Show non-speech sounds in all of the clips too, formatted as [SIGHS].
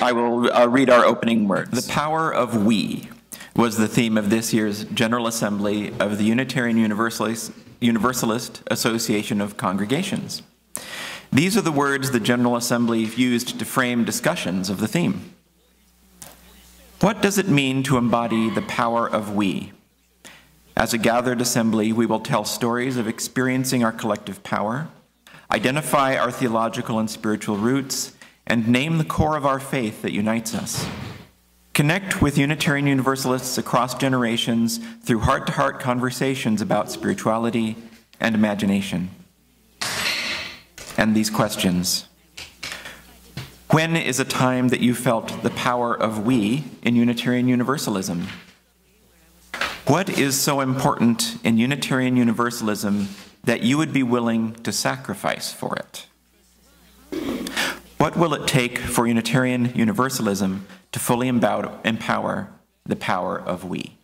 I will uh, read our opening words. The power of we was the theme of this year's General Assembly of the Unitarian Universalist, Universalist Association of Congregations. These are the words the General Assembly used to frame discussions of the theme. What does it mean to embody the power of we? As a gathered assembly, we will tell stories of experiencing our collective power, identify our theological and spiritual roots, and name the core of our faith that unites us. Connect with Unitarian Universalists across generations through heart to heart conversations about spirituality and imagination. And these questions When is a time that you felt the power of we in Unitarian Universalism? What is so important in Unitarian Universalism that you would be willing to sacrifice for it? What will it take for Unitarian Universalism to fully empower the power of we?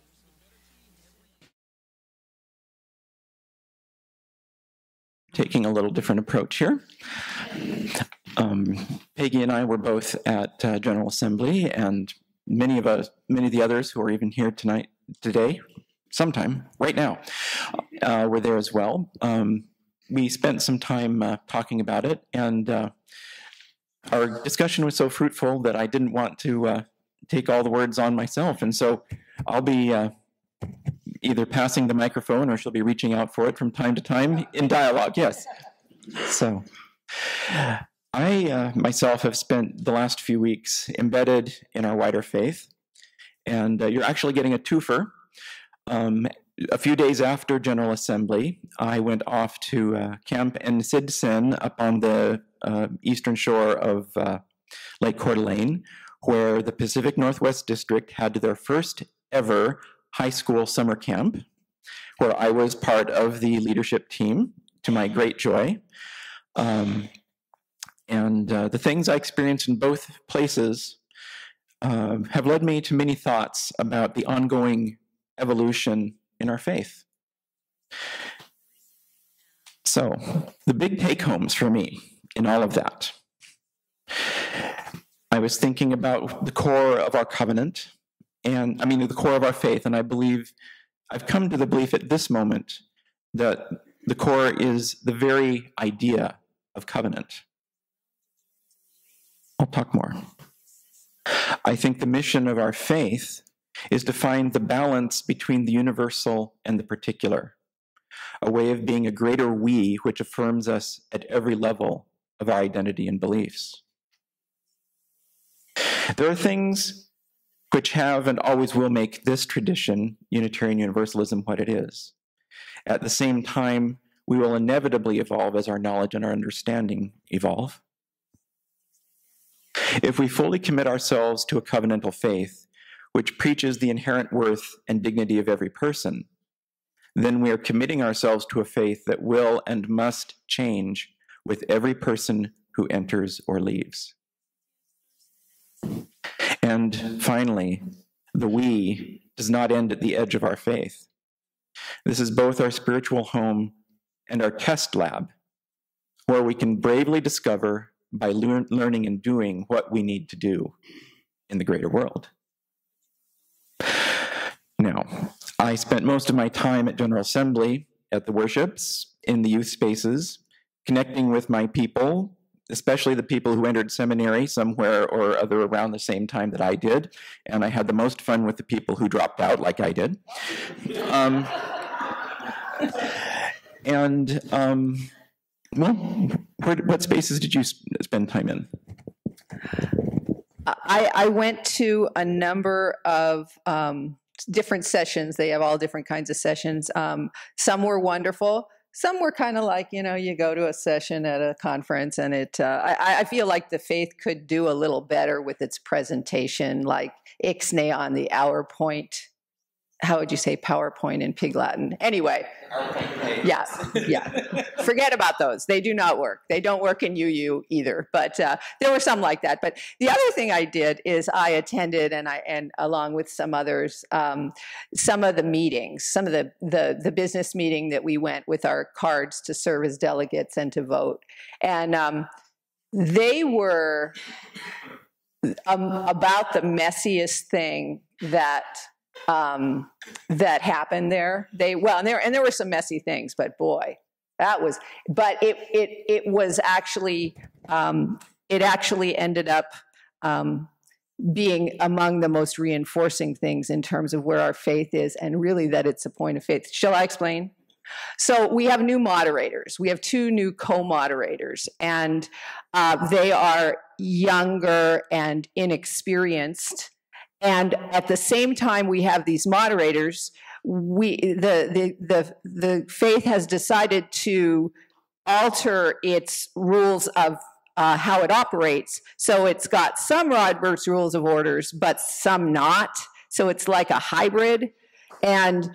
Taking a little different approach here. Um, Peggy and I were both at uh, General Assembly, and many of us, many of the others who are even here tonight, today, sometime, right now, uh, were there as well. Um, we spent some time uh, talking about it, and uh, our discussion was so fruitful that I didn't want to uh, take all the words on myself, and so I'll be uh, either passing the microphone or she'll be reaching out for it from time to time in dialogue. Yes. So. I uh, myself have spent the last few weeks embedded in our wider faith, and uh, you're actually getting a twofer. Um, a few days after General Assembly, I went off to uh, Camp Sid Sen up on the uh, eastern shore of uh, Lake Coeur d'Alene, where the Pacific Northwest District had their first ever high school summer camp, where I was part of the leadership team, to my great joy. Um, and uh, the things I experienced in both places uh, have led me to many thoughts about the ongoing evolution in our faith. So, the big take homes for me in all of that. I was thinking about the core of our covenant, and I mean, the core of our faith, and I believe, I've come to the belief at this moment that the core is the very idea of covenant. I'll talk more. I think the mission of our faith is to find the balance between the universal and the particular, a way of being a greater we which affirms us at every level of our identity and beliefs. There are things which have and always will make this tradition, Unitarian Universalism, what it is. At the same time, we will inevitably evolve as our knowledge and our understanding evolve. If we fully commit ourselves to a covenantal faith, which preaches the inherent worth and dignity of every person, then we are committing ourselves to a faith that will and must change with every person who enters or leaves. And finally, the we does not end at the edge of our faith. This is both our spiritual home and our test lab, where we can bravely discover by lear- learning and doing what we need to do in the greater world. Now, I spent most of my time at General Assembly, at the worships, in the youth spaces, connecting with my people, especially the people who entered seminary somewhere or other around the same time that I did. And I had the most fun with the people who dropped out, like I did. Um, and, um, well, what spaces did you spend time in? I, I went to a number of um, different sessions. They have all different kinds of sessions. Um, some were wonderful. Some were kind of like, you know, you go to a session at a conference and it, uh, I, I, feel like the faith could do a little better with its presentation, like Ixnay on the hour point how would you say PowerPoint in Pig Latin? Anyway, yeah, yeah. Forget about those. They do not work. They don't work in UU either. But uh, there were some like that. But the other thing I did is I attended, and I and along with some others, um, some of the meetings, some of the, the the business meeting that we went with our cards to serve as delegates and to vote, and um, they were um, about the messiest thing that um, that happened there. They well, and there and there were some messy things, but boy, that was. But it it it was actually um, it actually ended up um, being among the most reinforcing things in terms of where our faith is, and really that it's a point of faith. Shall I explain? So we have new moderators. We have two new co-moderators, and uh, they are younger and inexperienced. And at the same time, we have these moderators. We the the the the faith has decided to alter its rules of uh, how it operates. So it's got some Robert's Rules of Orders, but some not. So it's like a hybrid. And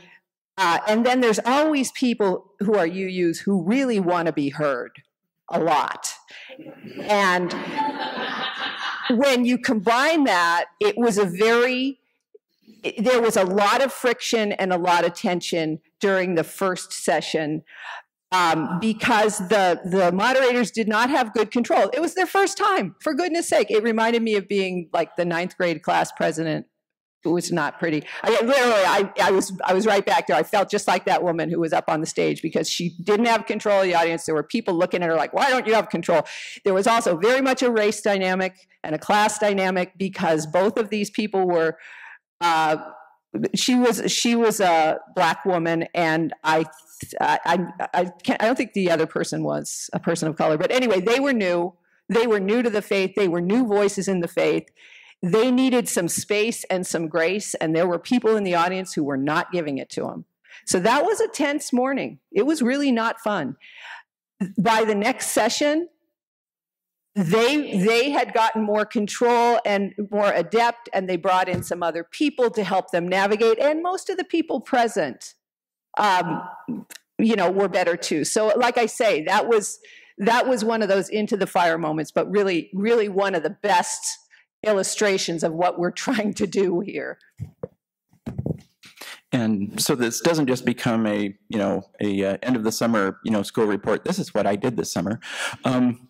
uh, and then there's always people who are UUs who really want to be heard a lot. And when you combine that, it was a very, there was a lot of friction and a lot of tension during the first session um, because the, the moderators did not have good control. It was their first time, for goodness sake. It reminded me of being like the ninth grade class president it was not pretty. I literally, I, I was, I was right back there. I felt just like that woman who was up on the stage because she didn't have control of the audience. There were people looking at her like, "Why don't you have control?" There was also very much a race dynamic and a class dynamic because both of these people were. Uh, she was she was a black woman, and I I I can't, I don't think the other person was a person of color. But anyway, they were new. They were new to the faith. They were new voices in the faith they needed some space and some grace, and there were people in the audience who were not giving it to them. So that was a tense morning. It was really not fun. By the next session, they they had gotten more control and more adept and they brought in some other people to help them navigate and most of the people present um, you know were better too so like i say that was that was one of those into the fire moments but really really one of the best illustrations of what we're [LAUGHS] trying to do here. And so this doesn't just become a you know a uh, end of the summer you know school report. This is what I did this summer. Um,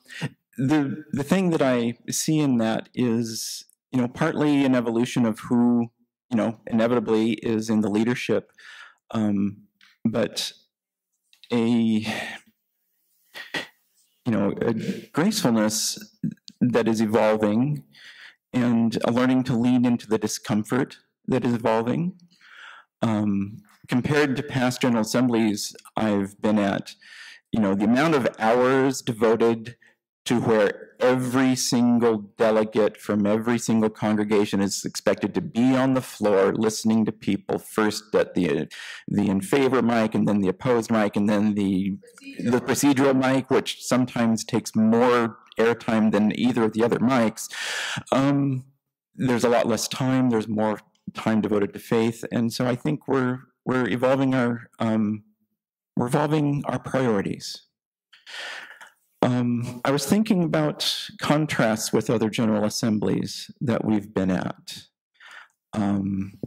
the the thing that I see in that is you know partly an evolution of who you know inevitably is in the leadership, um, but a you know a gracefulness that is evolving and learning to lean into the discomfort that is evolving. Um, compared to past General Assemblies I've been at, you know, the amount of hours devoted to where every single delegate from every single congregation is expected to be on the floor listening to people first at the the in favor mic and then the opposed mic and then the the procedural mic which sometimes takes more airtime than either of the other mics, um, there's a lot less time. There's more time devoted to faith, and so I think we're we're evolving our um, we're evolving our priorities. Um, I was thinking about contrasts with other general assemblies that we've been at. Um,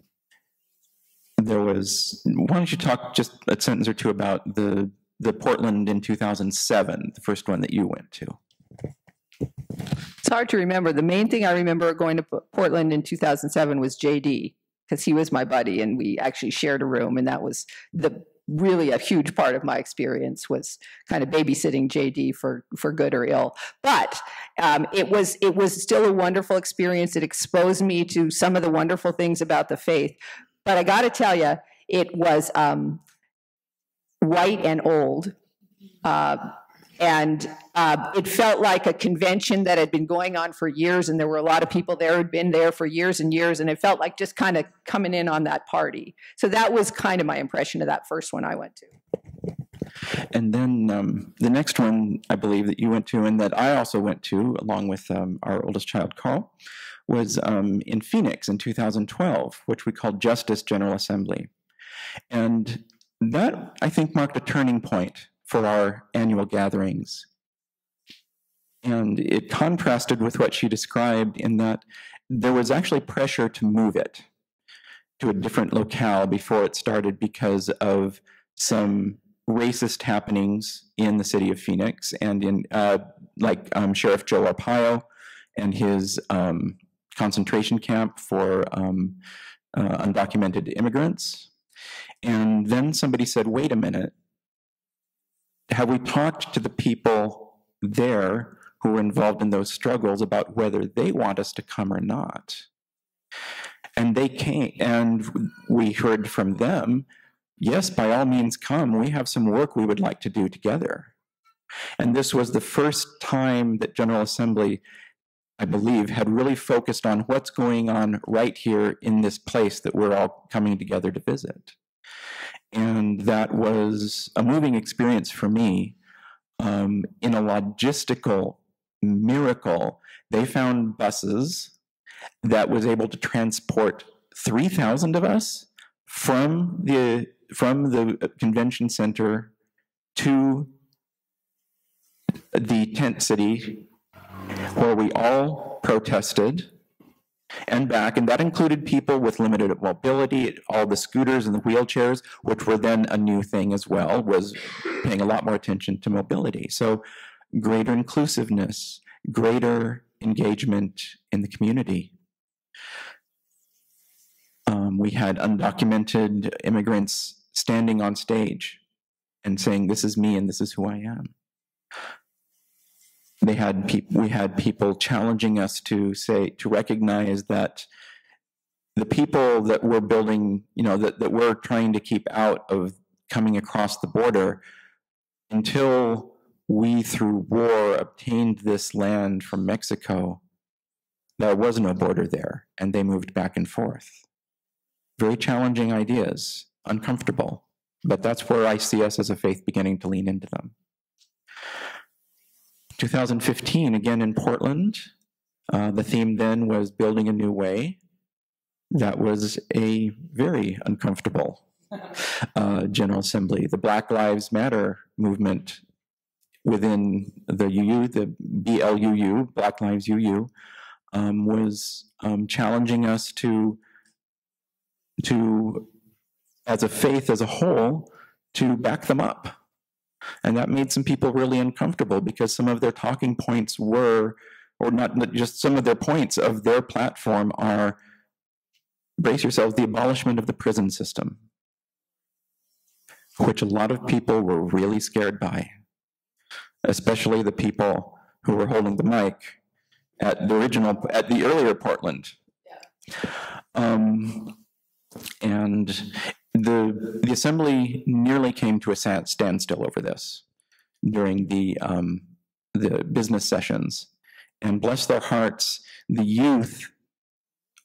there was. Why don't you talk just a sentence or two about the the Portland in 2007, the first one that you went to? It's hard to remember. The main thing I remember going to Portland in 2007 was JD because he was my buddy and we actually shared a room and that was the really a huge part of my experience was kind of babysitting JD for for good or ill. But um, it was it was still a wonderful experience. It exposed me to some of the wonderful things about the faith. But I got to tell you, it was um, white and old. Uh, and uh, it felt like a convention that had been going on for years, and there were a lot of people there who'd been there for years and years, and it felt like just kind of coming in on that party. So that was kind of my impression of that first one I went to. And then um, the next one, I believe that you went to, and that I also went to, along with um, our oldest child, Carl, was um, in Phoenix in 2012, which we called Justice General Assembly. And that, I think, marked a turning point for our annual gatherings. And it contrasted with what she described in that there was actually pressure to move it to a different locale before it started because of some racist happenings in the city of Phoenix and in, uh, like um, Sheriff Joe Arpaio and his um, concentration camp for um, uh, undocumented immigrants. And then somebody said, wait a minute, have we talked to the people there who were involved in those struggles about whether they want us to come or not? And they came, and we heard from them, yes, by all means come. We have some work we would like to do together. And this was the first time that General Assembly, I believe, had really focused on what's going on right here in this place that we're all coming together to visit. And that was a moving experience for me. Um, in a logistical miracle, they found buses that was able to transport 3,000 of us from the from the convention center to the tent city where we all protested and back, and that included people with limited mobility, all the scooters and the wheelchairs, which were then a new thing as well, was paying a lot more attention to mobility. So greater inclusiveness, greater engagement in the community. Um, we had undocumented immigrants standing on stage and saying, "This is me, and this is who I am." They had pe- we had people challenging us to say to recognize that the people that we're building, you know, that, that we're trying to keep out of coming across the border, until we through war obtained this land from Mexico, there was no border there, and they moved back and forth. Very challenging ideas, uncomfortable, but that's where I see us as a faith beginning to lean into them. 2015, again in Portland, uh, the theme then was building a new way. That was a very uncomfortable [LAUGHS] uh, General Assembly. The Black Lives Matter movement within the UU, the BLUU, Black Lives UU, um, was um, challenging us to, to, as a faith as a whole, to back them up. And that made some people really uncomfortable because some of their talking points were, or not just some of their points of their platform are brace yourselves, the abolishment of the prison system, which a lot of people were really scared by, especially the people who were holding the mic at the original, at the earlier Portland. Um, and the, the assembly nearly came to a standstill over this during the, um, the business sessions. And bless their hearts, the youth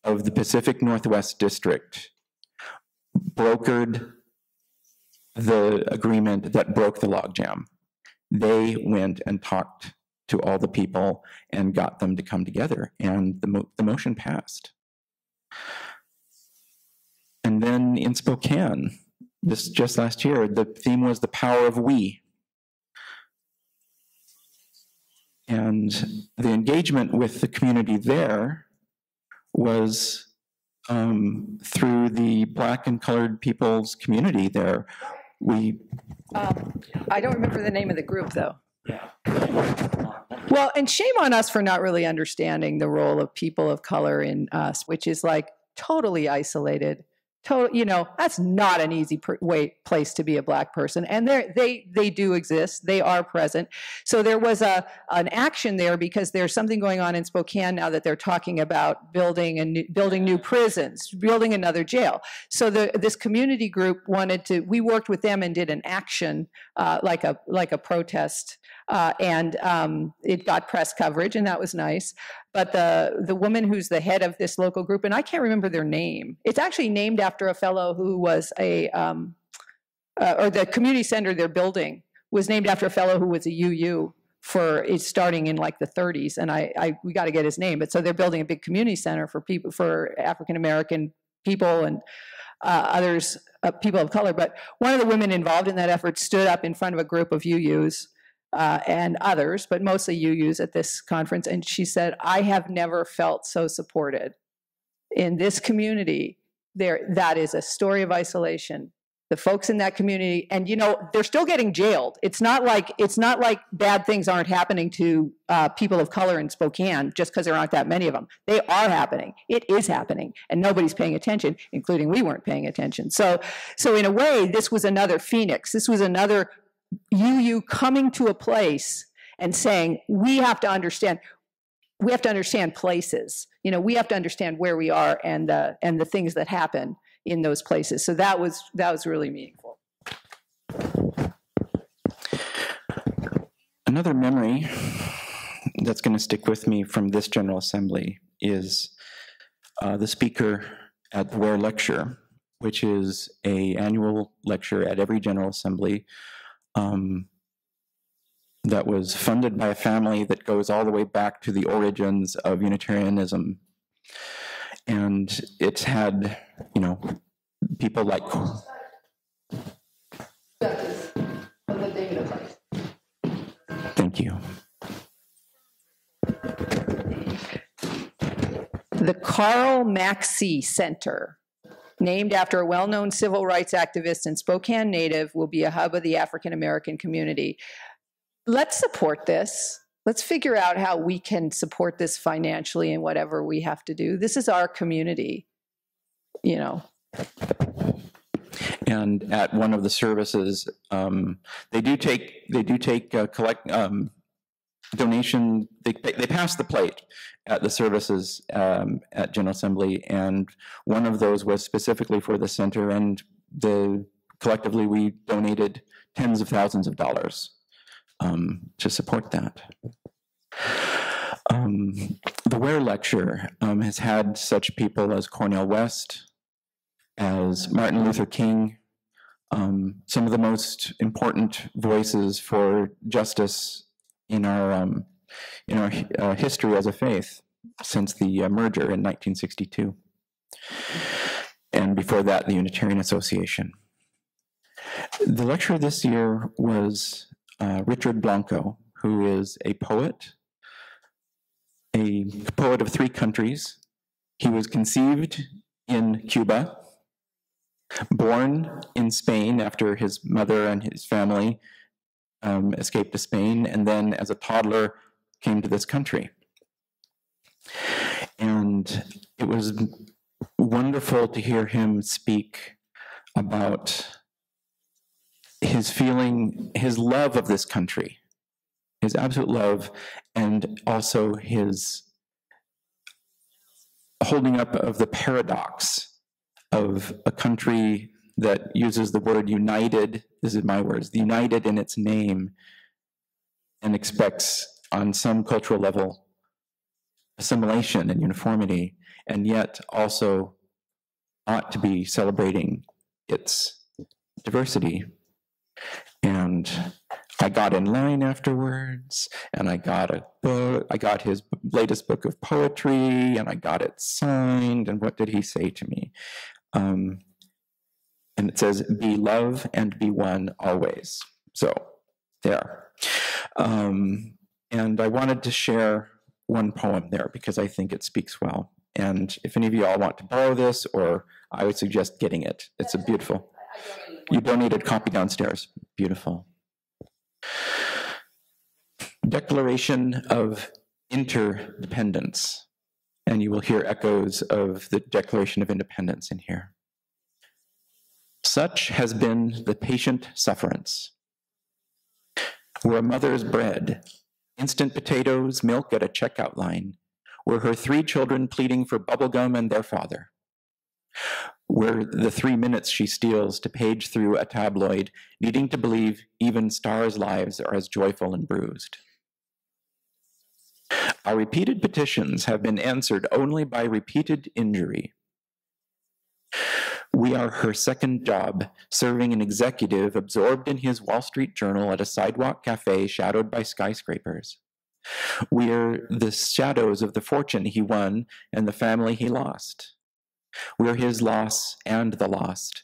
of the Pacific Northwest District brokered the agreement that broke the logjam. They went and talked to all the people and got them to come together, and the, mo the motion passed. And then in Spokane, this just last year, the theme was the power of we. And the engagement with the community there was um, through the Black and colored people's community there. We. Um, I don't remember the name of the group though. Yeah. Well, and shame on us for not really understanding the role of people of color in us, which is like totally isolated total you know that's not an easy pr- way place to be a black person. And they they they do exist. They are present. So there was a an action there because there's something going on in Spokane now that they're talking about building and building new prisons building another jail. So the this community group wanted to we worked with them and did an action uh, like a like a protest uh, and um, it got press coverage, and that was nice. But the the woman who's the head of this local group, and I can't remember their name. It's actually named after a fellow who was a um, uh, or the community center they're building was named after a fellow who was a UU for it's starting in like the 30s, and I, I we got to get his name. But so they're building a big community center for people for African American people and uh, others, uh, people of color. But one of the women involved in that effort stood up in front of a group of UUs uh, and others, but mostly UUs at this conference. And she said, I have never felt so supported in this community. There, that is a story of isolation. the folks in that community and you know they're still getting jailed it's not like it's not like bad things aren't happening to uh, people of color in spokane just because there aren't that many of them they are happening it is happening and nobody's paying attention including we weren't paying attention so so in a way this was another phoenix this was another uu coming to a place and saying we have to understand we have to understand places you know we have to understand where we are and the and the things that happen in those places. So that was that was really meaningful. Another memory that's going to stick with me from this General Assembly is uh, the speaker at the Ware Lecture, which is a annual lecture at every General Assembly um, that was funded by a family that goes all the way back to the origins of Unitarianism. And it's had you know people like thank you. The Carl Maxey Center named after a well-known civil rights activist and Spokane native will be a hub of the African American community let's support this let's figure out how we can support this financially and whatever we have to do. This is our community, you know. And at one of the services, um, they do take they do take uh, collect um, donation. They they pass the plate at the services um, at General Assembly, and one of those was specifically for the center. And the collectively we donated tens of thousands of dollars um, to support that. Um, the Ware Lecture um, has had such people as Cornel West, as Martin Luther King, um, some of the most important voices for justice in our um, in our uh, history as a faith since the uh, merger in 1962, and before that, the Unitarian Association. The lecture this year was uh, Richard Blanco, who is a poet, a poet of three countries. He was conceived in Cuba, born in Spain after his mother and his family um, escaped to Spain, and then as a toddler came to this country. And it was wonderful to hear him speak about his feeling, his love of this country, his absolute love, and also his holding up of the paradox of a country that uses the word united, this is my words, the united in its name, and expects on some cultural level assimilation and uniformity, and yet also ought to be celebrating its diversity and I got in line afterwards, and I got a book. I got his latest book of poetry, and I got it signed. And what did he say to me? Um, and it says, "Be love and be one always." So there. Um, and I wanted to share one poem there because I think it speaks well. And if any of you all want to borrow this, or I would suggest getting it. It's a beautiful. You donated copy downstairs. Beautiful. Declaration of interdependence. And you will hear echoes of the Declaration of Independence in here. Such has been the patient sufferance. Where a mother's bread, instant potatoes, milk at a checkout line, were her three children pleading for bubblegum and their father where the three minutes she steals to page through a tabloid, needing to believe even stars' lives are as joyful and bruised. Our repeated petitions have been answered only by repeated injury. We are her second job, serving an executive absorbed in his Wall Street Journal at a sidewalk cafe shadowed by skyscrapers. We are the shadows of the fortune he won and the family he lost. We're his loss and the lost.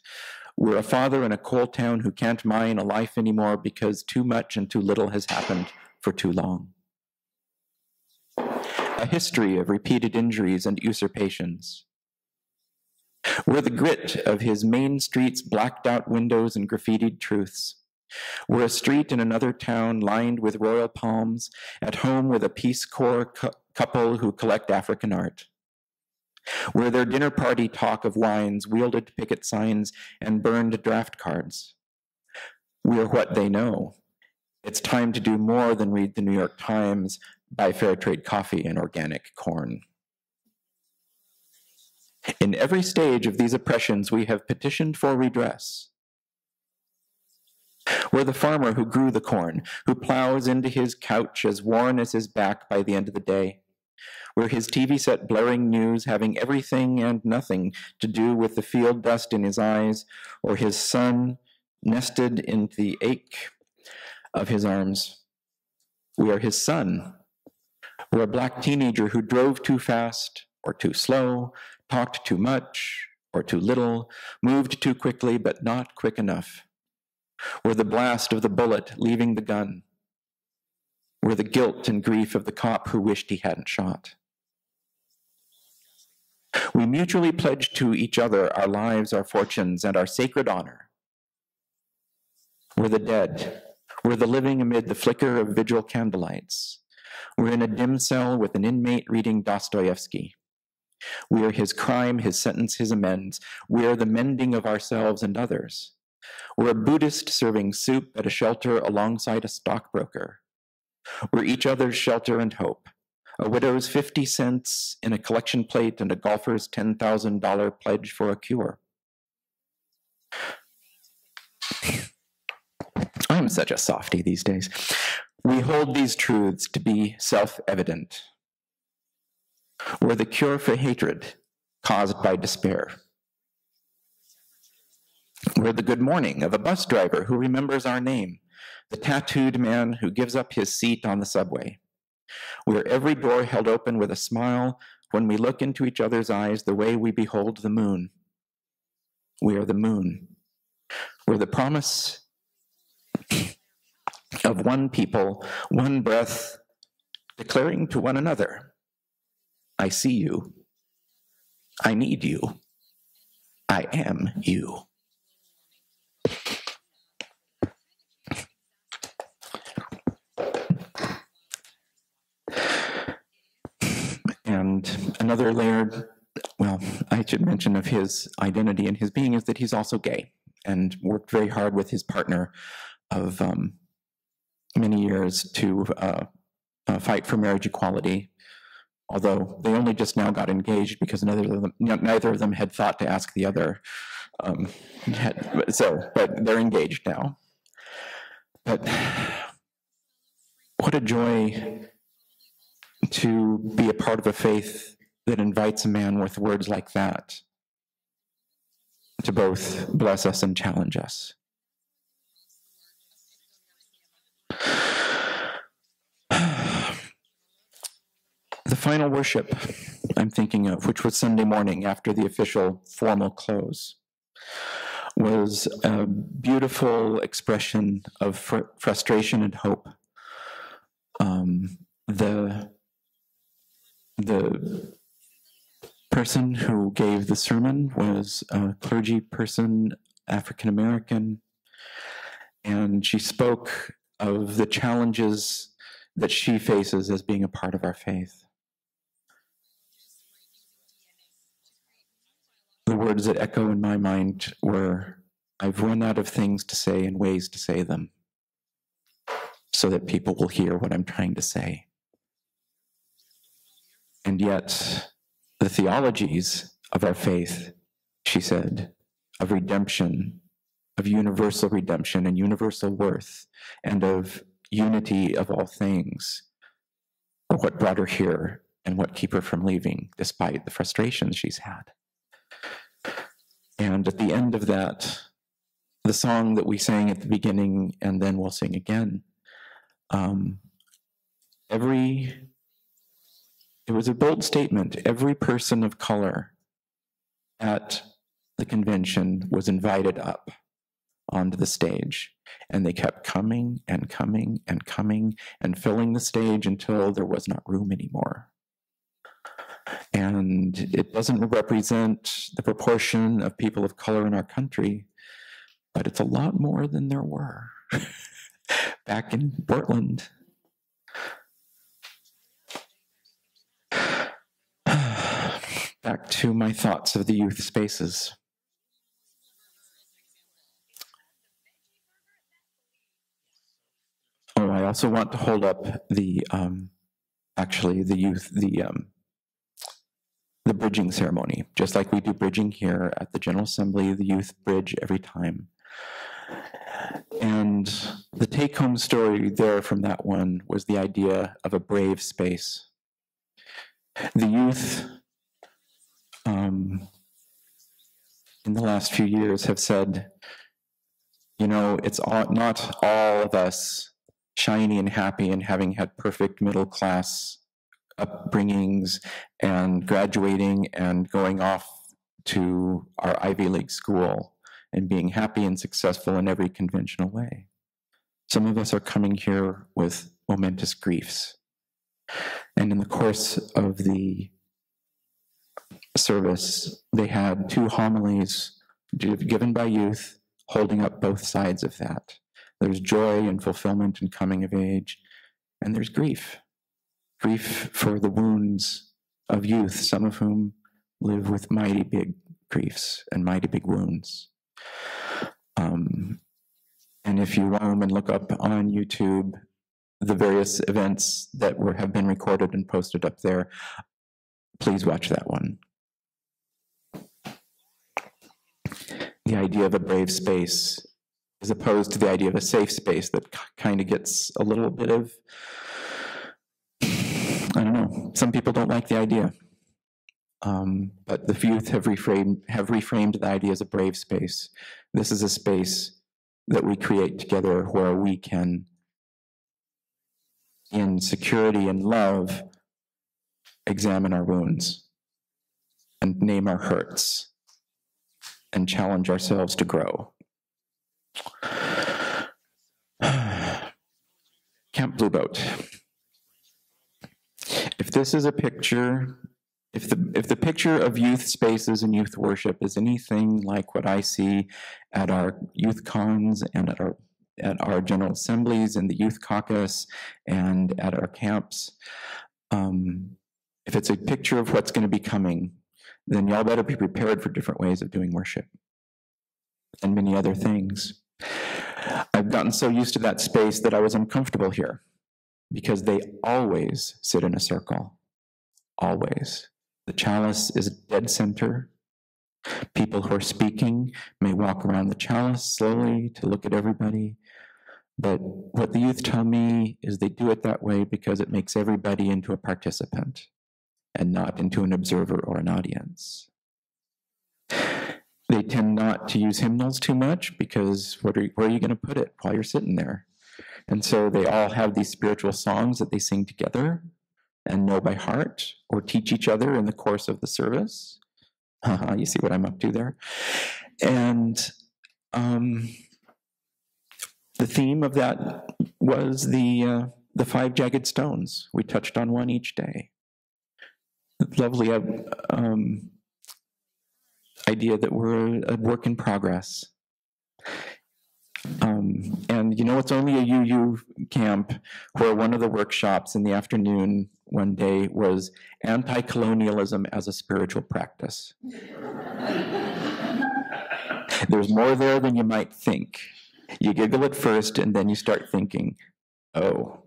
We're a father in a coal town who can't mine a life anymore because too much and too little has happened for too long. A history of repeated injuries and usurpations. We're the grit of his main street's blacked out windows and graffitied truths. We're a street in another town lined with royal palms, at home with a Peace Corps cu- couple who collect African art. We're their dinner party talk of wines, wielded picket signs, and burned draft cards. We're what they know. It's time to do more than read the New York Times, buy fair trade coffee and organic corn. In every stage of these oppressions, we have petitioned for redress. We're the farmer who grew the corn, who plows into his couch as worn as his back by the end of the day. We're his TV set blaring news having everything and nothing to do with the field dust in his eyes or his son nested in the ache of his arms. We are his son. We're a black teenager who drove too fast or too slow, talked too much or too little, moved too quickly but not quick enough. We're the blast of the bullet leaving the gun. We're the guilt and grief of the cop who wished he hadn't shot. We mutually pledge to each other our lives, our fortunes, and our sacred honor. We're the dead. We're the living amid the flicker of vigil candlelights. We're in a dim cell with an inmate reading Dostoevsky. We are his crime, his sentence, his amends. We are the mending of ourselves and others. We're a Buddhist serving soup at a shelter alongside a stockbroker. We're each other's shelter and hope. A widow's 50 cents in a collection plate and a golfer's $10,000 pledge for a cure. I'm such a softy these days. We hold these truths to be self evident. We're the cure for hatred caused by despair. We're the good morning of a bus driver who remembers our name, the tattooed man who gives up his seat on the subway. We're every door held open with a smile when we look into each other's eyes the way we behold the moon. We are the moon. We're the promise of one people, one breath, declaring to one another, I see you. I need you. I am you. And another layer, well, I should mention of his identity and his being is that he's also gay and worked very hard with his partner of um, many years to uh, uh, fight for marriage equality. Although they only just now got engaged because neither of them, neither of them had thought to ask the other. Um, had, so, but they're engaged now. But what a joy to be a part of a faith that invites a man with words like that to both bless us and challenge us. Final worship I'm thinking of, which was Sunday morning after the official formal close, was a beautiful expression of fr- frustration and hope. Um, the the person who gave the sermon was a clergy person, African American, and she spoke of the challenges that she faces as being a part of our faith. The words that echo in my mind were I've run out of things to say and ways to say them so that people will hear what I'm trying to say. And yet, the theologies of our faith, she said, of redemption, of universal redemption and universal worth, and of unity of all things, are what brought her here and what keep her from leaving, despite the frustrations she's had. And at the end of that, the song that we sang at the beginning, and then we'll sing again. Um, every it was a bold statement. Every person of color at the convention was invited up onto the stage. And they kept coming and coming and coming and filling the stage until there was not room anymore. And it doesn't represent the proportion of people of color in our country, but it's a lot more than there were [LAUGHS] back in Portland. [SIGHS] Back to my thoughts of the youth spaces. Oh, I also want to hold up the, um, actually, the youth, the, um, the bridging ceremony, just like we do bridging here at the General Assembly, the youth bridge every time. And the take home story there from that one was the idea of a brave space. The youth um, in the last few years have said, you know, it's all, not all of us shiny and happy and having had perfect middle class upbringings and graduating and going off to our Ivy League school and being happy and successful in every conventional way. Some of us are coming here with momentous griefs. And in the course of the service, they had two homilies given by youth holding up both sides of that. There's joy and fulfillment and coming of age, and there's grief. Grief for the wounds of youth, some of whom live with mighty big griefs and mighty big wounds. Um, and if you roam and look up on YouTube the various events that were have been recorded and posted up there, please watch that one. The idea of a brave space as opposed to the idea of a safe space that kind of gets a little bit of, I don't know, some people don't like the idea. Um, but the youth have reframed, have reframed the idea as a brave space. This is a space that we create together where we can, in security and love, examine our wounds and name our hurts and challenge ourselves to grow. [SIGHS] Camp Blue Boat. This is a picture, if the if the picture of youth spaces and youth worship is anything like what I see at our youth cons and at our at our general assemblies and the youth caucus and at our camps, um, if it's a picture of what's going to be coming, then y'all better be prepared for different ways of doing worship and many other things. I've gotten so used to that space that I was uncomfortable here because they always sit in a circle. Always. The chalice is dead center. People who are speaking may walk around the chalice slowly to look at everybody. But what the youth tell me is they do it that way because it makes everybody into a participant and not into an observer or an audience. They tend not to use hymnals too much because are, where are you going to put it while you're sitting there? And so they all have these spiritual songs that they sing together and know by heart or teach each other in the course of the service. you see what I'm up to there? And um, the theme of that was the, uh, the five jagged stones. We touched on one each day. Lovely uh, um, idea that we're a work in progress. Um, you know, it's only a UU camp where one of the workshops in the afternoon one day was anti colonialism as a spiritual practice. [LAUGHS] There's more there than you might think. You giggle at first, and then you start thinking, oh.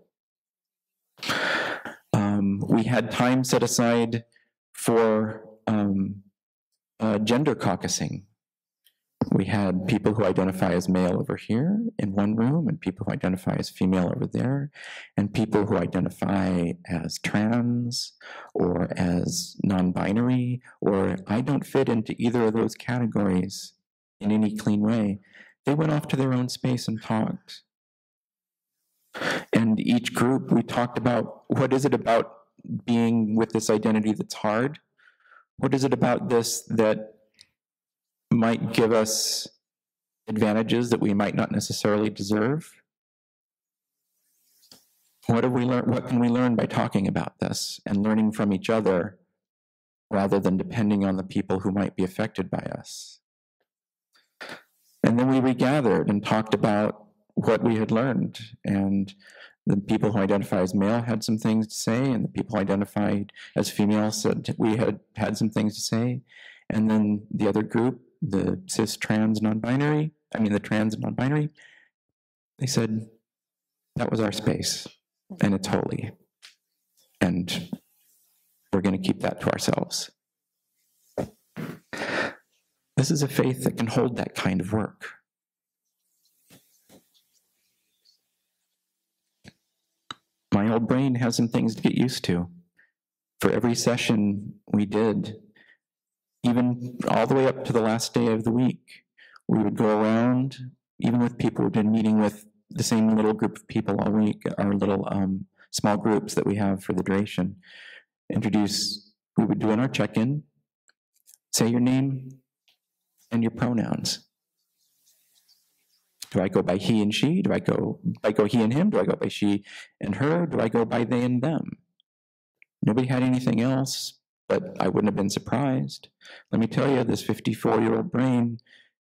Um, we had time set aside for um, uh, gender caucusing. We had people who identify as male over here in one room, and people who identify as female over there, and people who identify as trans or as non binary, or I don't fit into either of those categories in any clean way. They went off to their own space and talked. And each group, we talked about what is it about being with this identity that's hard? What is it about this that might give us advantages that we might not necessarily deserve? What have we learned? What can we learn by talking about this and learning from each other rather than depending on the people who might be affected by us. And then we regathered and talked about what we had learned. And the people who identify as male had some things to say, and the people who identified as female said we had had some things to say. And then the other group, the cis, trans, non binary, I mean, the trans non binary, they said that was our space and it's holy. And we're going to keep that to ourselves. This is a faith that can hold that kind of work. My old brain has some things to get used to. For every session we did, even all the way up to the last day of the week, we would go around, even with people we've been meeting with the same little group of people all week, our little um, small groups that we have for the duration. Introduce, we would do in our check in, say your name and your pronouns. Do I go by he and she? Do I go do I go he and him? Do I go by she and her? Do I go by they and them? Nobody had anything else, but I wouldn't have been surprised. Let me tell you, this 54 year old brain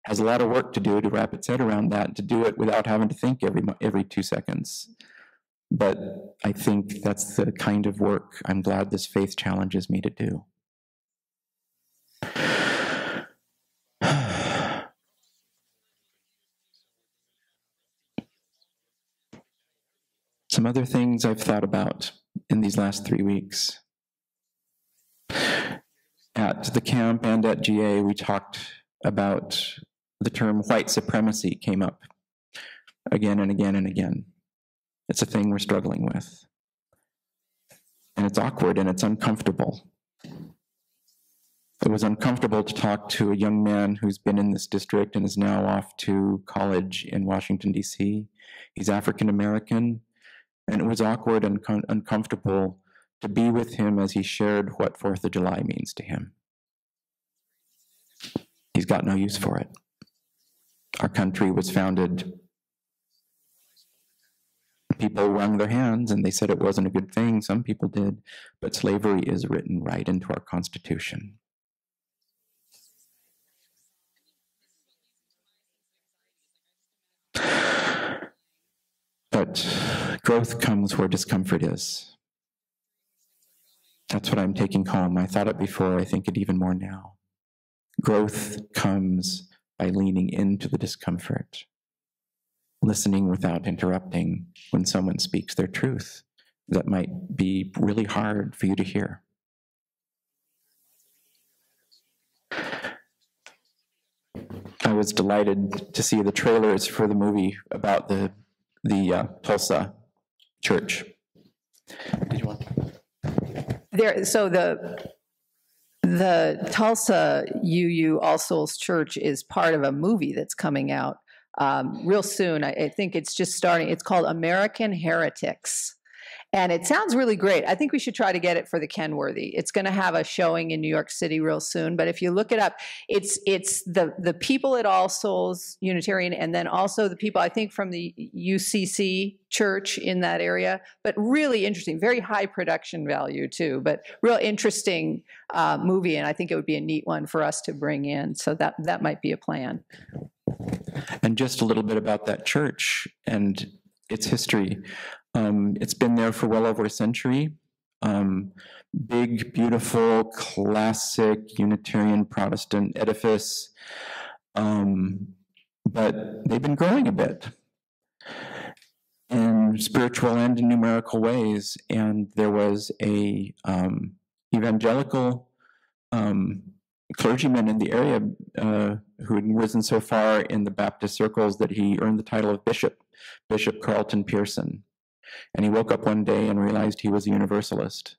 has a lot of work to do to wrap its head around that, to do it without having to think every every two seconds. But I think that's the kind of work I'm glad this faith challenges me to do. [SIGHS] Some other things I've thought about in these last three weeks. At the camp and at GA, we talked about the term white supremacy came up again and again and again. It's a thing we're struggling with. And it's awkward and it's uncomfortable. It was uncomfortable to talk to a young man who's been in this district and is now off to college in Washington, D.C. He's African American, and it was awkward and uncomfortable to be with him as he shared what Fourth of July means to him. He's got no use for it. Our country was founded. People wrung their hands and they said it wasn't a good thing. Some people did, but slavery is written right into our Constitution. But growth comes where discomfort is. That's what I'm taking home. I thought it before, I think it even more now. Growth comes by leaning into the discomfort, listening without interrupting when someone speaks their truth that might be really hard for you to hear. I was delighted to see the trailers for the movie about the the uh, Tulsa church. Did you want? There, so the the Tulsa UU All Souls Church is part of a movie that's coming out um, real soon. I, I, think it's just starting. It's called American Heretics. And it sounds really great. I think we should try to get it for the Kenworthy. It's going to have a showing in New York City real soon. But if you look it up, it's it's the the people at All Souls Unitarian, and then also the people I think from the UCC church in that area. But really interesting, very high production value too. But real interesting uh, movie, and I think it would be a neat one for us to bring in. So that that might be a plan. And just a little bit about that church and its history. Um, it's been there for well over a century. Um, big, beautiful, classic Unitarian Protestant edifice. Um, but they've been growing a bit in spiritual and in numerical ways. And there was a um, evangelical um, clergyman in the area uh, who had risen so far in the Baptist circles that he earned the title of bishop, Bishop Carlton Pearson. And he woke up one day and realized he was a universalist.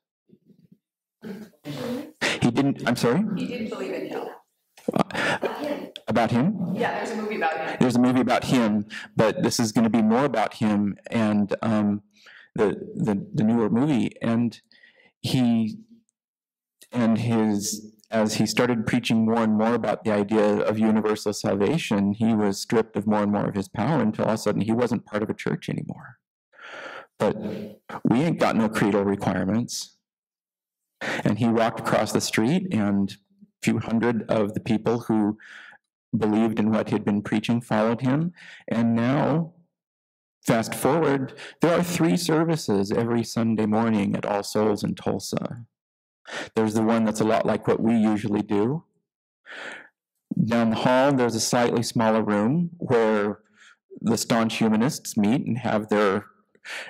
He didn't, I'm sorry? He didn't believe in hell. Uh, about him? Yeah, there's a movie about him. There's a movie about him, but this is going to be more about him and um, the, the the newer movie. And he and his as he started preaching more and more about the idea of universal salvation, he was stripped of more and more of his power until all of a sudden he wasn't part of a church anymore. But we ain't got no creedal requirements. And he walked across the street, and a few hundred of the people who believed in what he'd been preaching followed him. And now, fast forward, there are three services every Sunday morning at All Souls in Tulsa. There's the one that's a lot like what we usually do. Down the hall, there's a slightly smaller room where the staunch humanists meet and have their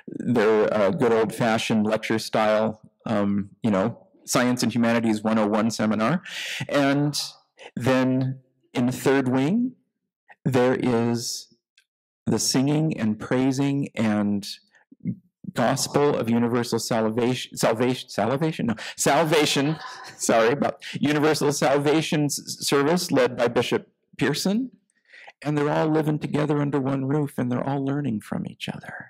their uh, good old fashioned lecture style, um, you know, science and humanities 101 seminar. And then in the third wing, there is the singing and praising and gospel of universal salvation, salvation, salvation, no, salvation, sorry about universal salvation service led by Bishop Pearson. And they're all living together under one roof and they're all learning from each other.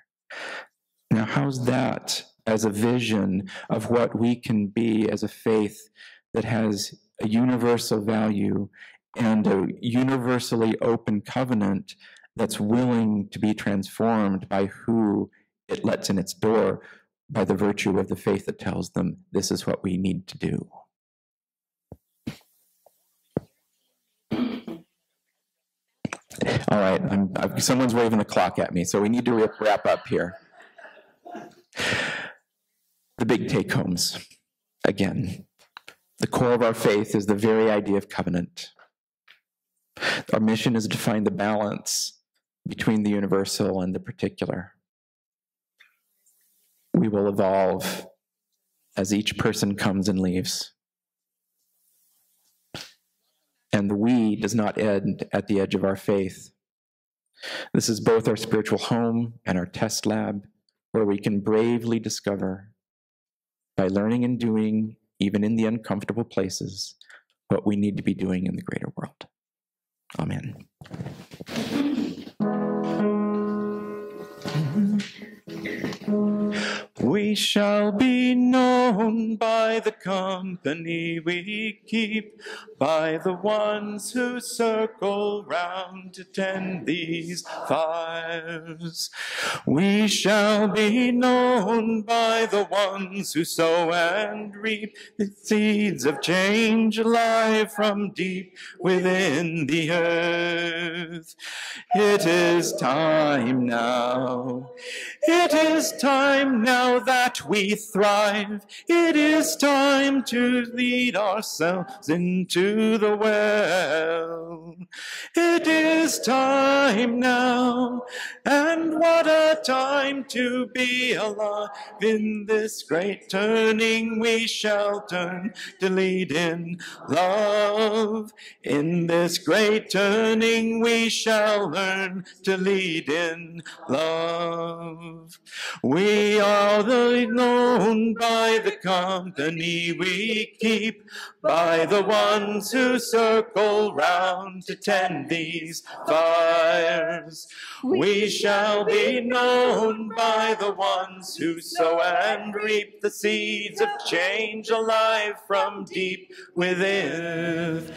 Now, how's that as a vision of what we can be as a faith that has a universal value and a universally open covenant that's willing to be transformed by who it lets in its door by the virtue of the faith that tells them this is what we need to do. All right, I'm, I'm, someone's waving the clock at me, so we need to wrap up here. The big take homes. Again, the core of our faith is the very idea of covenant. Our mission is to find the balance between the universal and the particular. We will evolve as each person comes and leaves. And the we does not end at the edge of our faith. This is both our spiritual home and our test lab, where we can bravely discover, by learning and doing, even in the uncomfortable places, what we need to be doing in the greater world. Amen. We shall be known by the company we keep, by the ones who circle round to tend these fires. We shall be known by the ones who sow and reap the seeds of change alive from deep within the earth. It is time now. It is time now that we thrive. It is time to lead ourselves into the well. It is time now, and what a time to be alive. In this great turning we shall turn to lead in love. In this great turning we shall learn to lead in love. We are the known by the company we keep, by the ones who circle round to tend these fires. We shall be known by the ones who sow and reap the seeds of change alive from deep within.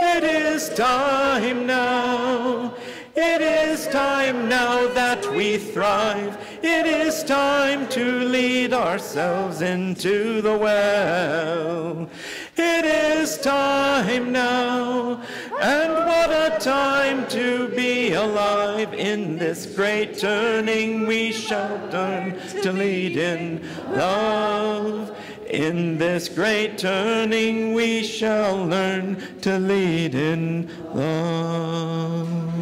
It is time now. It is time now that we thrive. It is time to lead ourselves into the well. It is time now, and what a time to be alive. In this great turning we shall turn to lead in love. In this great turning we shall learn to lead in love.